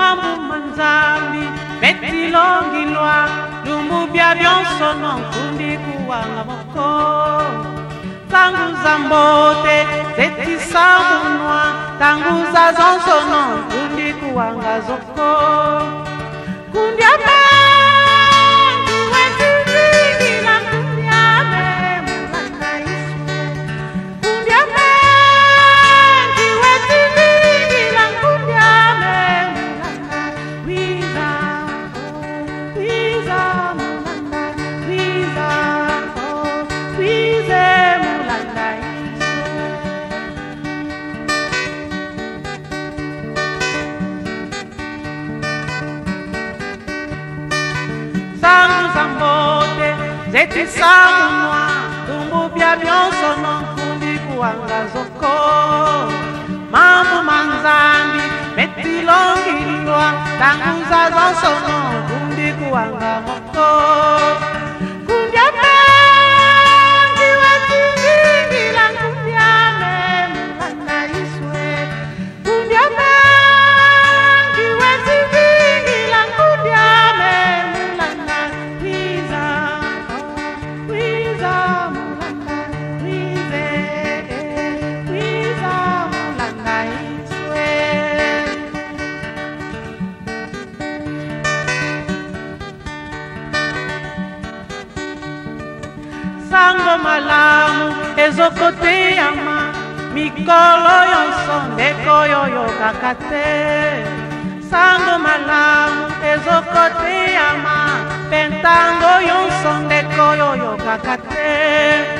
mamu manzambi beti longilwa lumubya byonsono nkundi kuwanga moko. Tangu za mbote zetisa munwa tangu za zonsono nkundi kuwanga zoko. sisango mwa tumbubya byonsono nkumbibuwanga zoko. Mamu manzambi betilongililwa tanguza ntango malamu ezokoteyama mikolo nyonso ndeko oyo yokaka te. Sango malamu ezokoteyama mpe ntango nyonso ndeko oyo yokaka te.